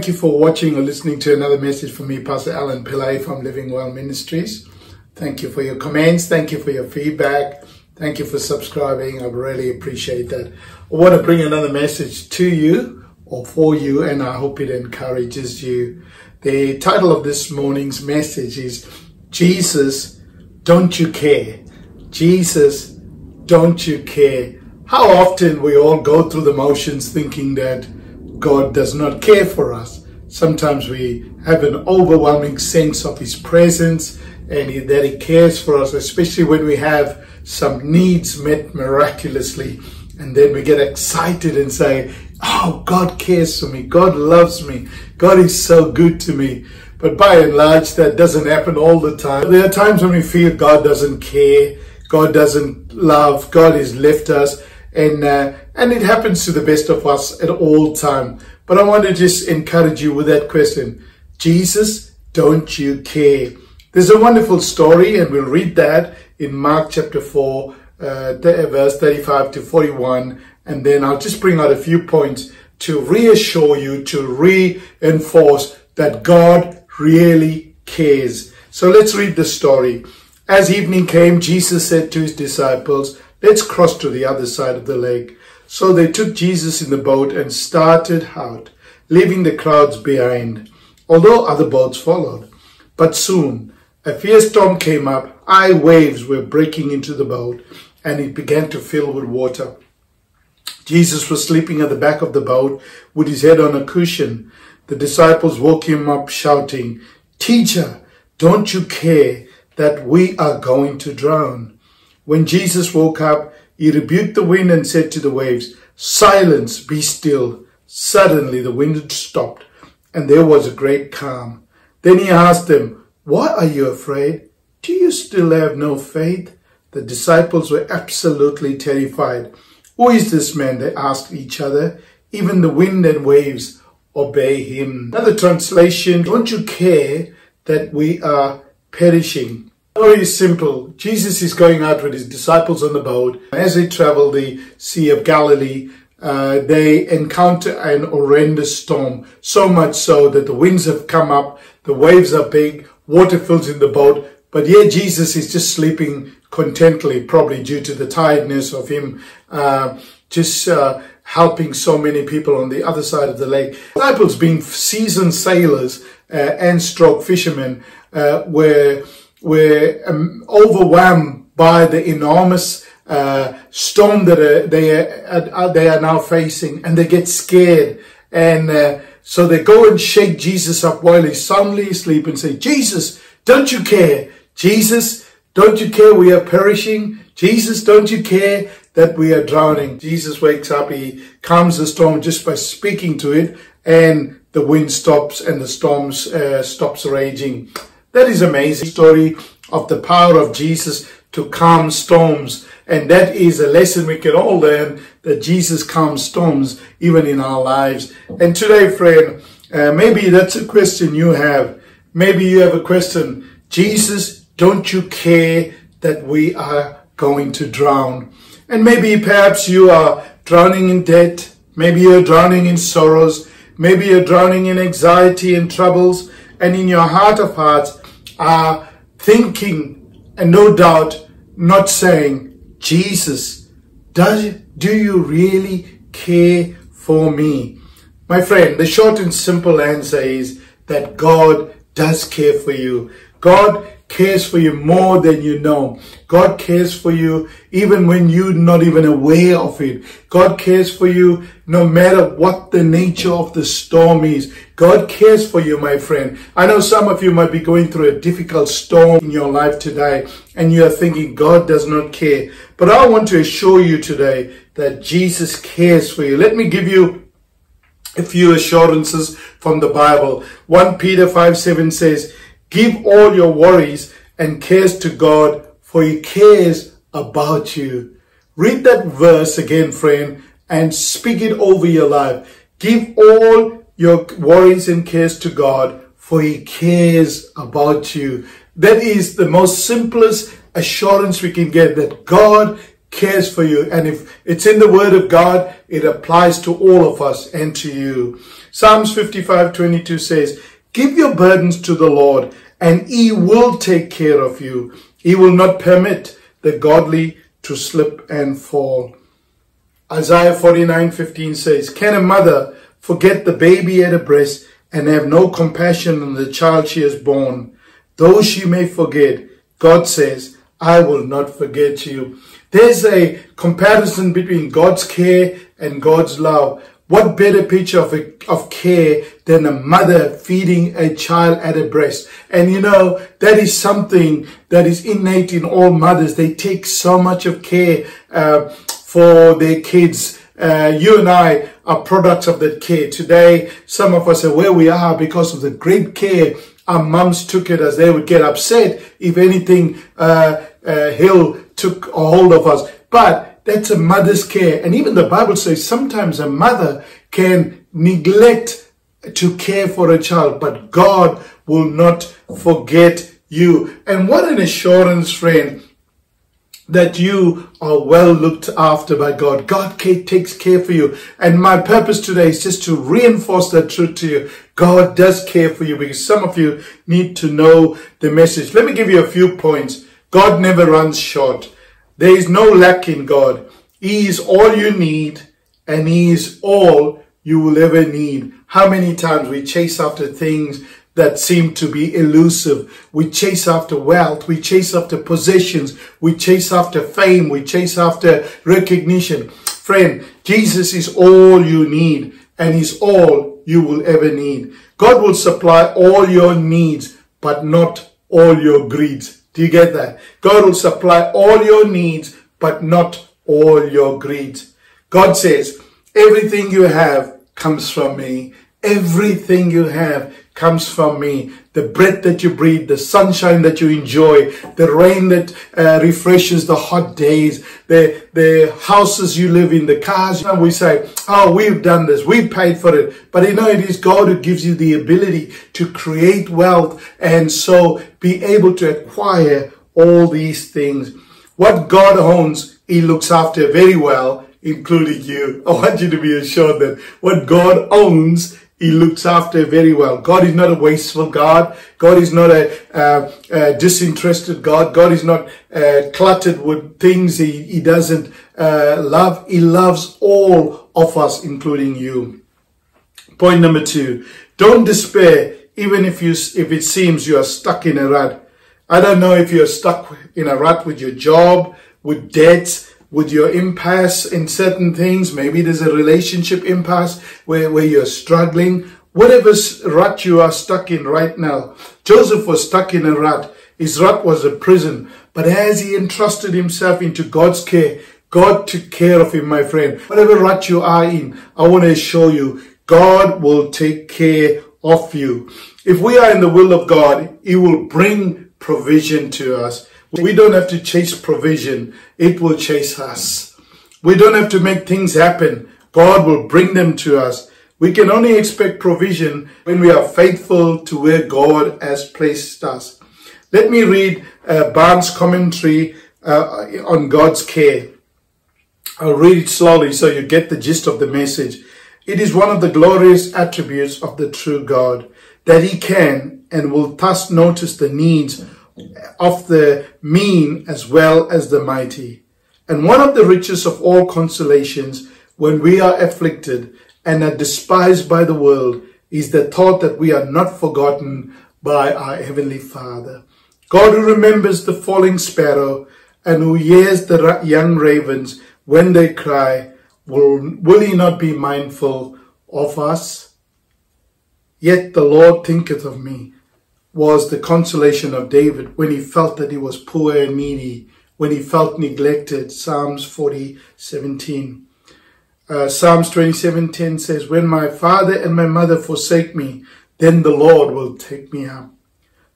Thank you for watching or listening to another message from me, Pastor Alan Pillay from Living Well Ministries. Thank you for your comments. Thank you for your feedback. Thank you for subscribing. I really appreciate that. I want to bring another message to you or for you, and I hope it encourages you. The title of this morning's message is Jesus, Don't You Care? Jesus, Don't You Care? How often we all go through the motions thinking that God does not care for us. Sometimes we have an overwhelming sense of His presence and that He cares for us, especially when we have some needs met miraculously. And then we get excited and say, Oh, God cares for me. God loves me. God is so good to me. But by and large, that doesn't happen all the time. There are times when we feel God doesn't care. God doesn't love. God has left us and uh, and it happens to the best of us at all time. But I want to just encourage you with that question: Jesus, don't you care? There's a wonderful story, and we'll read that in Mark chapter four, uh, verse thirty-five to forty-one, and then I'll just bring out a few points to reassure you, to reinforce that God really cares. So let's read the story. As evening came, Jesus said to his disciples, Let's cross to the other side of the lake. So they took Jesus in the boat and started out, leaving the crowds behind, although other boats followed. But soon a fierce storm came up, high waves were breaking into the boat, and it began to fill with water. Jesus was sleeping at the back of the boat with his head on a cushion. The disciples woke him up shouting, Teacher, don't you care that we are going to drown? When Jesus woke up, he rebuked the wind and said to the waves, Silence, be still. Suddenly the wind stopped, and there was a great calm. Then he asked them, Why are you afraid? Do you still have no faith? The disciples were absolutely terrified. Who is this man? They asked each other. Even the wind and waves obey him. Another translation, don't you care that we are perishing? Story is simple. Jesus is going out with his disciples on the boat. As they travel the Sea of Galilee, uh, they encounter an horrendous storm, so much so that the winds have come up, the waves are big, water fills in the boat, but yet Jesus is just sleeping contently, probably due to the tiredness of him uh, just uh, helping so many people on the other side of the lake. Disciples, being seasoned sailors uh, and stroke fishermen, uh, were were um, overwhelmed by the enormous uh, storm that uh, they are, uh, they are now facing, and they get scared, and uh, so they go and shake Jesus up while he's soundly asleep and say, "Jesus, don't you care? Jesus, don't you care? We are perishing. Jesus, don't you care that we are drowning?" Jesus wakes up. He calms the storm just by speaking to it, and the wind stops and the storm uh, stops raging. That is amazing story of the power of Jesus to calm storms. And that is a lesson we can all learn that Jesus calms storms even in our lives. And today, friend, uh, maybe that's a question you have. Maybe you have a question. Jesus, don't you care that we are going to drown? And maybe perhaps you are drowning in debt. Maybe you're drowning in sorrows. Maybe you're drowning in anxiety and troubles. And in your heart of hearts, are thinking and no doubt not saying, Jesus, does, do you really care for me? My friend, the short and simple answer is that God does care for you. God cares for you more than you know. God cares for you even when you're not even aware of it. God cares for you no matter what the nature of the storm is. God cares for you, my friend. I know some of you might be going through a difficult storm in your life today and you are thinking God does not care. But I want to assure you today that Jesus cares for you. Let me give you a few assurances from the Bible. 1 Peter 5 7 says, Give all your worries and cares to God, for He cares about you. Read that verse again, friend, and speak it over your life. Give all your worries and cares to God, for He cares about you. That is the most simplest assurance we can get that God cares for you. And if it's in the Word of God, it applies to all of us and to you. Psalms 55 22 says, Give your burdens to the Lord, and he will take care of you. He will not permit the godly to slip and fall. Isaiah 49 15 says, Can a mother forget the baby at her breast and have no compassion on the child she has born? Though she may forget, God says, I will not forget you. There's a comparison between God's care and God's love. What better picture of, of care than a mother feeding a child at her breast? And you know, that is something that is innate in all mothers. They take so much of care uh, for their kids. Uh, you and I are products of that care. Today, some of us are where we are because of the great care our mums took it as they would get upset if anything uh, uh, Hill took a hold of us. But that's a mother's care. And even the Bible says sometimes a mother can neglect to care for a child, but God will not forget you. And what an assurance, friend, that you are well looked after by God. God takes care for you. And my purpose today is just to reinforce that truth to you. God does care for you because some of you need to know the message. Let me give you a few points. God never runs short. There is no lack in God. He is all you need and He is all you will ever need. How many times we chase after things that seem to be elusive. We chase after wealth. We chase after possessions. We chase after fame. We chase after recognition. Friend, Jesus is all you need and is all you will ever need. God will supply all your needs, but not all your greeds. Do you get that? God will supply all your needs, but not all your greeds. God says, everything you have comes from me. Everything you have comes from me. The breath that you breathe, the sunshine that you enjoy, the rain that uh, refreshes the hot days, the, the houses you live in, the cars. And we say, oh, we've done this, we paid for it. But you know, it is God who gives you the ability to create wealth and so be able to acquire all these things. What God owns, He looks after very well, including you. I want you to be assured that what God owns, he looks after very well. God is not a wasteful God. God is not a, uh, a disinterested God. God is not uh, cluttered with things he, he doesn't uh, love. He loves all of us, including you. Point number two, don't despair even if you if it seems you are stuck in a rut. I don't know if you're stuck in a rut with your job, with debts, with your impasse in certain things. Maybe there's a relationship impasse where, where you're struggling. Whatever rut you are stuck in right now. Joseph was stuck in a rut. His rut was a prison. But as he entrusted himself into God's care, God took care of him, my friend. Whatever rut you are in, I want to assure you, God will take care of you. If we are in the will of God, He will bring provision to us. We don't have to chase provision. It will chase us. We don't have to make things happen. God will bring them to us. We can only expect provision when we are faithful to where God has placed us. Let me read uh, Barnes' commentary uh, on God's care. I'll read it slowly so you get the gist of the message. It is one of the glorious attributes of the true God that he can and will thus notice the needs of the mean as well as the mighty. And one of the richest of all consolations when we are afflicted and are despised by the world is the thought that we are not forgotten by our Heavenly Father. God who remembers the falling sparrow and who hears the young ravens when they cry, will, will he not be mindful of us? Yet the Lord thinketh of me was the consolation of David when he felt that he was poor and needy, when he felt neglected. Psalms 40, 17. Uh, Psalms 27, 10 says, When my father and my mother forsake me, then the Lord will take me up.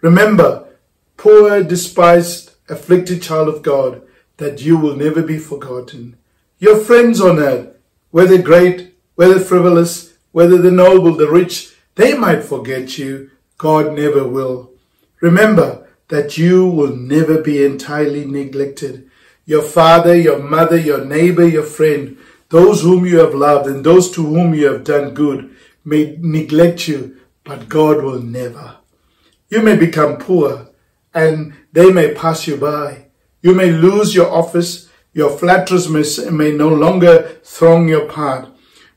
Remember, poor, despised, afflicted child of God, that you will never be forgotten. Your friends on earth, whether great, whether frivolous, whether the noble, the rich, they might forget you, God never will. Remember that you will never be entirely neglected. Your father, your mother, your neighbor, your friend, those whom you have loved and those to whom you have done good may neglect you, but God will never. You may become poor and they may pass you by. You may lose your office. Your flatterers may, may no longer throng your path.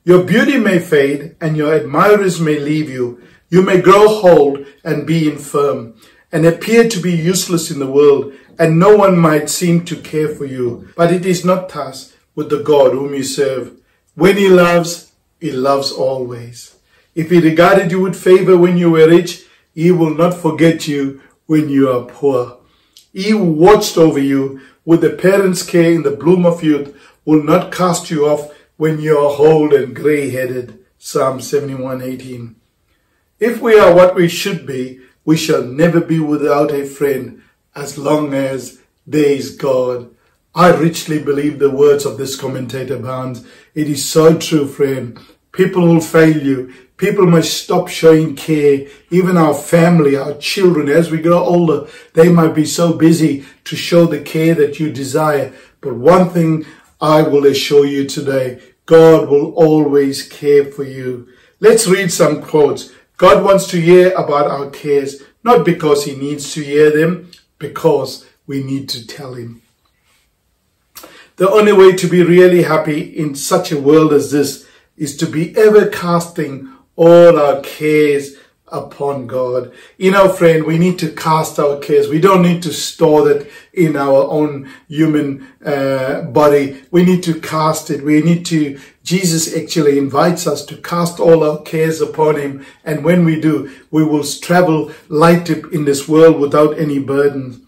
Your beauty may fade and your admirers may leave you. You may grow old and be infirm and appear to be useless in the world and no one might seem to care for you. But it is not thus with the God whom you serve. When he loves, he loves always. If he regarded you with favor when you were rich, he will not forget you when you are poor. He who watched over you with the parent's care in the bloom of youth will not cast you off when you are old and grey-headed. Psalm 71:18. If we are what we should be, we shall never be without a friend as long as there is God. I richly believe the words of this commentator Barnes. It is so true, friend. People will fail you. People must stop showing care. Even our family, our children, as we grow older, they might be so busy to show the care that you desire. But one thing I will assure you today, God will always care for you. Let's read some quotes. God wants to hear about our cares, not because he needs to hear them, because we need to tell him. The only way to be really happy in such a world as this is to be ever casting all our cares upon God. You know, friend, we need to cast our cares. We don't need to store that in our own human uh, body. We need to cast it. We need to, Jesus actually invites us to cast all our cares upon him. And when we do, we will travel light in this world without any burdens.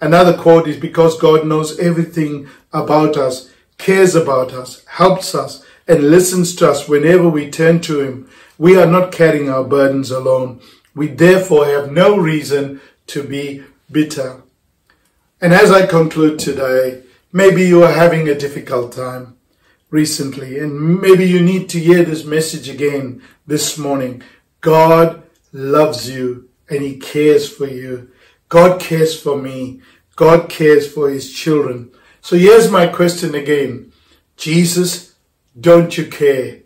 Another quote is because God knows everything about us, cares about us, helps us, and listens to us whenever we turn to him. We are not carrying our burdens alone. We therefore have no reason to be bitter. And as I conclude today, maybe you are having a difficult time recently, and maybe you need to hear this message again this morning. God loves you and He cares for you. God cares for me. God cares for His children. So here's my question again. Jesus, don't you care?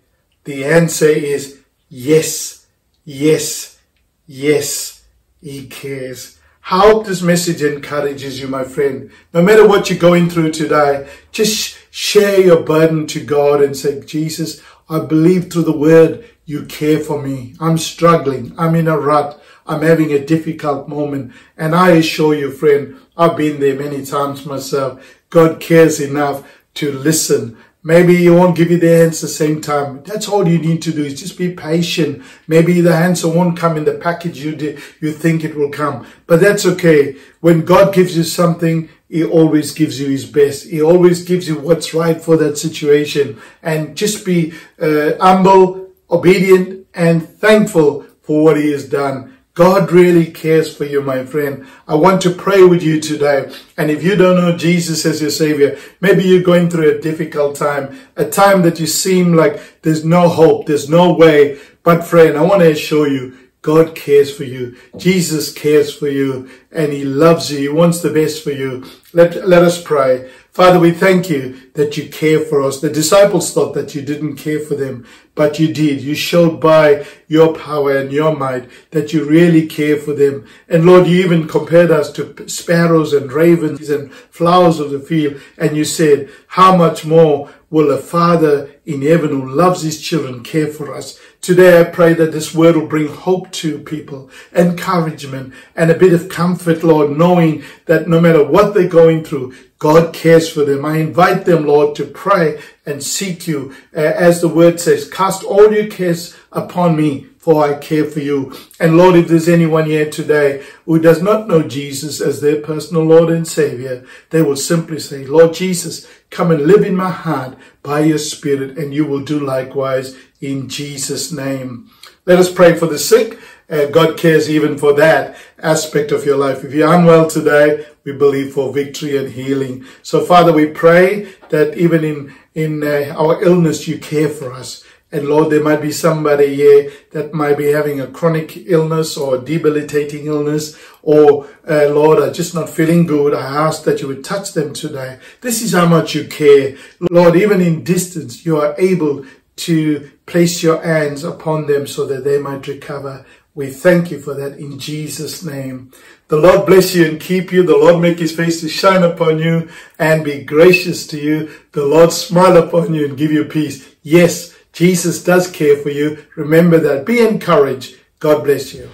The answer is Yes, yes, yes, He cares. Hope this message encourages you, my friend. No matter what you're going through today, just share your burden to God and say, Jesus, I believe through the word you care for me. I'm struggling. I'm in a rut. I'm having a difficult moment. And I assure you, friend, I've been there many times myself. God cares enough to listen Maybe he won't give you the answer the same time. That's all you need to do is just be patient. Maybe the answer won't come in the package you did, you think it will come. But that's okay. When God gives you something, he always gives you his best. He always gives you what's right for that situation. And just be uh, humble, obedient, and thankful for what he has done. God really cares for you, my friend. I want to pray with you today. And if you don't know Jesus as your savior, maybe you're going through a difficult time, a time that you seem like there's no hope, there's no way. But friend, I want to assure you, God cares for you. Jesus cares for you and he loves you. He wants the best for you. Let, let us pray. Father, we thank you that you care for us. The disciples thought that you didn't care for them, but you did. You showed by your power and your might that you really care for them. And Lord, you even compared us to sparrows and ravens and flowers of the field. And you said, how much more will a father in heaven who loves his children care for us? Today I pray that this word will bring hope to people, encouragement and a bit of comfort, Lord, knowing that no matter what they're going through, God cares for them. I invite them, Lord, to pray and seek you. Uh, as the word says, cast all your cares upon me, for I care for you. And Lord, if there's anyone here today who does not know Jesus as their personal Lord and Savior, they will simply say, Lord Jesus, come and live in my heart by your Spirit, and you will do likewise in Jesus' name. Let us pray for the sick. Uh, God cares even for that aspect of your life. If you're unwell today, we believe for victory and healing. So Father, we pray that even in, in uh, our illness, you care for us. And Lord, there might be somebody here that might be having a chronic illness or debilitating illness, or uh, Lord, are just not feeling good. I ask that you would touch them today. This is how much you care. Lord, even in distance, you are able to place your hands upon them so that they might recover. We thank you for that in Jesus' name. The Lord bless you and keep you. The Lord make his face to shine upon you and be gracious to you. The Lord smile upon you and give you peace. Yes, Jesus does care for you. Remember that. Be encouraged. God bless you.